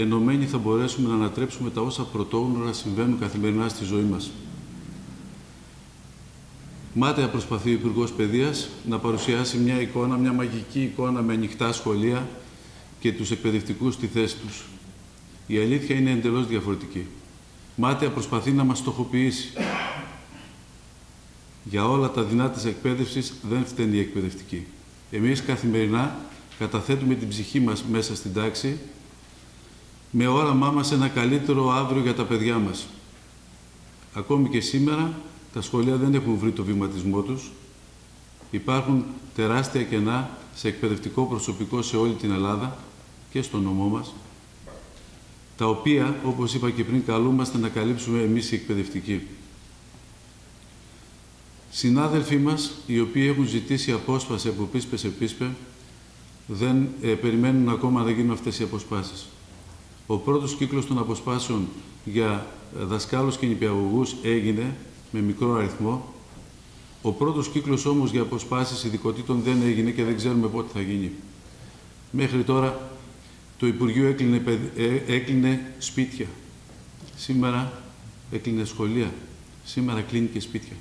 ενωμένοι θα μπορέσουμε να ανατρέψουμε τα όσα πρωτόγνωρα συμβαίνουν καθημερινά στη ζωή μας. Μάταια προσπαθεί ο Υπουργός Παιδείας να παρουσιάσει μια εικόνα, μια μαγική εικόνα με ανοιχτά σχολεία και τους εκπαιδευτικούς στη θέση τους. Η αλήθεια είναι εντελώς διαφορετική. Μάταια προσπαθεί να μας στοχοποιήσει. Για όλα τα δεινά της εκπαίδευσης δεν φταίνει η εκπαιδευτική. Εμείς καθημερινά καταθέτουμε την ψυχή μας μέσα στην τάξη με όραμά μας ένα καλύτερο αύριο για τα παιδιά μας. Ακόμη και σήμερα τα σχολεία δεν έχουν βρει το βηματισμό τους. Υπάρχουν τεράστια κενά σε εκπαιδευτικό προσωπικό σε όλη την Ελλάδα και στο νομό μας, τα οποία, όπως είπα και πριν, καλούμαστε να καλύψουμε εμείς οι εκπαιδευτικοί. Συνάδελφοί μας, οι οποίοι έχουν ζητήσει απόσπαση από πίσπες σε πίσπες, δεν ε, περιμένουν ακόμα να γίνουν αυτές οι αποσπάσεις. Ο πρώτος κύκλος των αποσπάσεων για δασκάλους και νηπιαγωγούς έγινε με μικρό αριθμό. Ο πρώτος κύκλος όμως για αποσπάσεις ειδικοτήτων δεν έγινε και δεν ξέρουμε πότε θα γίνει. Μέχρι τώρα το Υπουργείο έκλεινε, ε, έκλεινε σπίτια. Σήμερα έκλεινε σχολεία. Σήμερα κλείνει και σπίτια.